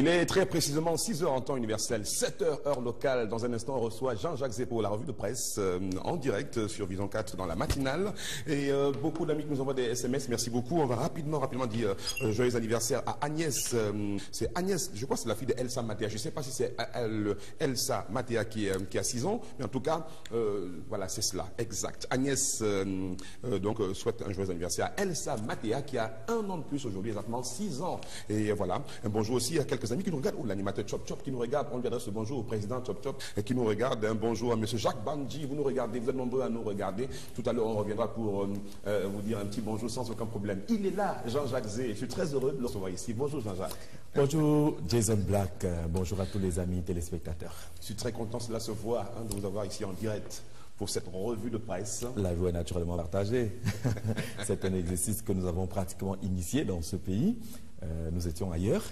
Il est très précisément 6 heures en temps universel, 7 heures heure locale. Dans un instant, on reçoit Jean-Jacques Zépo, la revue de presse, euh, en direct sur Vision 4 dans la matinale. Et euh, beaucoup d'amis qui nous envoient des SMS, merci beaucoup. On va rapidement, rapidement dire euh, joyeux anniversaire à Agnès. C'est Agnès, je crois que c'est la fille de Elsa. Je ne sais pas si c'est Elsa Matéa qui, a 6 ans, mais en tout cas, voilà, c'est cela, exact. Agnès, donc, souhaite un joyeux anniversaire à Elsa Matéa qui a un an de plus aujourd'hui, exactement 6 ans. Et voilà, un bonjour aussi à quelques amis qui nous regardent, ou l'animateur Chop Chop qui nous regarde, on lui adresse ce bonjour au président Chop Chop qui nous regarde, un bonjour à monsieur Jacques Bandji, vous nous regardez, vous êtes nombreux à nous regarder. Tout à l'heure, on reviendra pour euh, euh, vous dire un petit bonjour sans aucun problème. Il est là, Jean-Jacques Zé, je suis très heureux de le recevoir ici. Bonjour Jean-Jacques. Bonjour Jason Black, euh, bonjour à tous les amis téléspectateurs. Je suis très content cela se voit, hein, de vous avoir ici en direct pour cette revue de presse. La joie est naturellement partagée. C'est un exercice que nous avons pratiquement initié dans ce pays. nous étions ailleurs.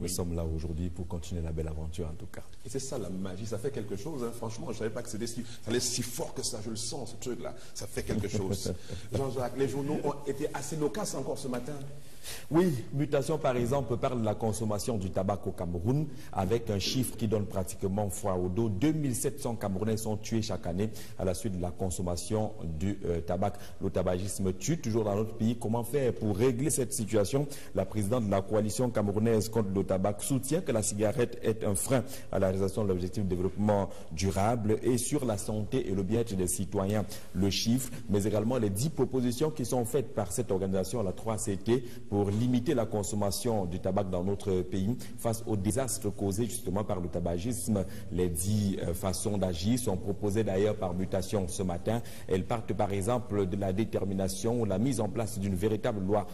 Nous sommes là aujourd'hui pour continuer la belle aventure en tout cas. Et c'est ça la magie, ça fait quelque chose. Hein. Franchement, je ne savais pas que c'était si, ça allait si fort que ça. Je le sens, ce truc-là. Ça fait quelque chose. Jean-Jacques, les journaux ont été assez loquaces encore ce matin. Oui, mutation par exemple parle de la consommation du tabac au Cameroun avec un chiffre qui donne pratiquement froid au dos. 2700 Camerounais sont tués chaque année à la suite de la consommation du euh, tabac. Le tabagisme tue toujours dans notre pays. Comment faire pour régler cette situation? La présidente de la coalition camerounaise contre le tabac soutient que la cigarette est un frein à la réalisation de l'objectif de développement durable et sur la santé et le bien-être des citoyens. Le chiffre, mais également les 10 propositions qui sont faites par cette organisation, la 3CT, pour limiter la consommation du tabac dans notre pays face aux désastres causés justement par le tabagisme. Les 10 euh, façons d'agir sont proposées d'ailleurs par mutation ce matin. Elles partent par exemple de la détermination ou la mise en place d'une véritable loi